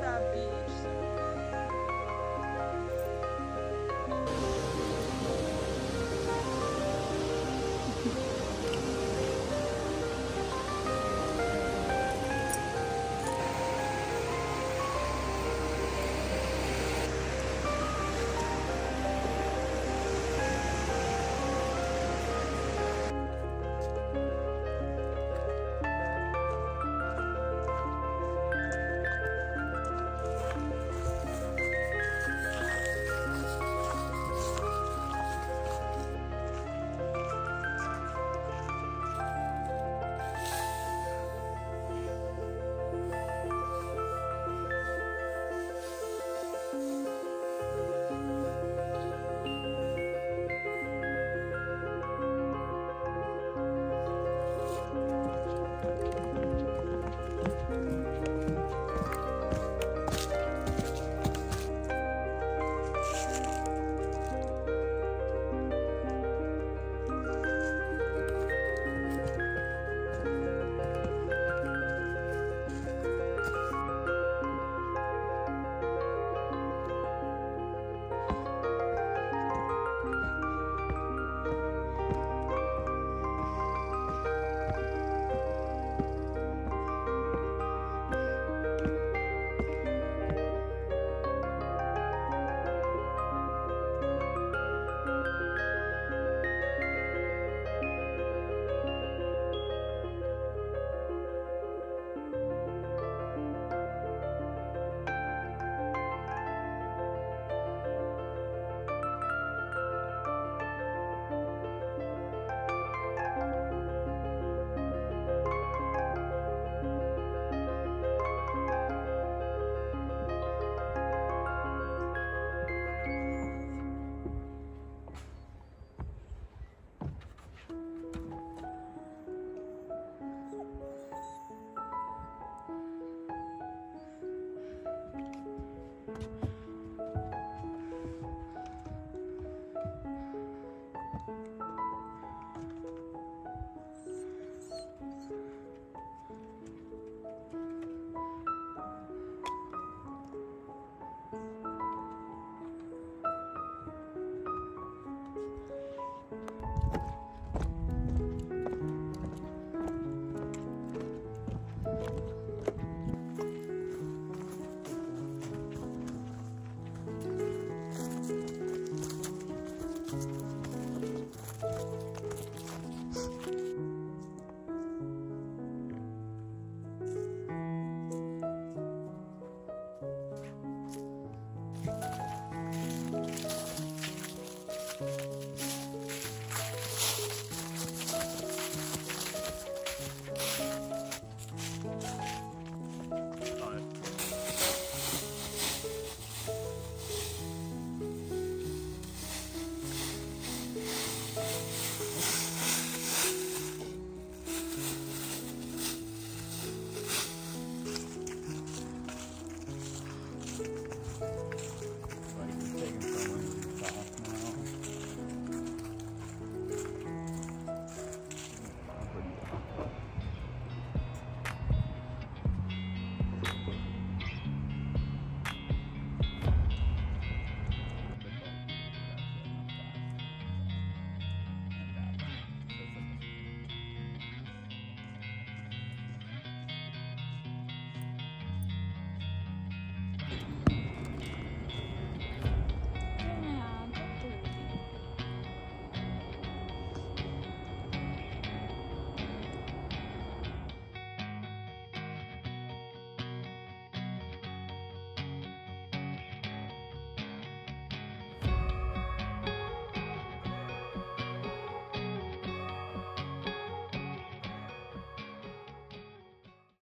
We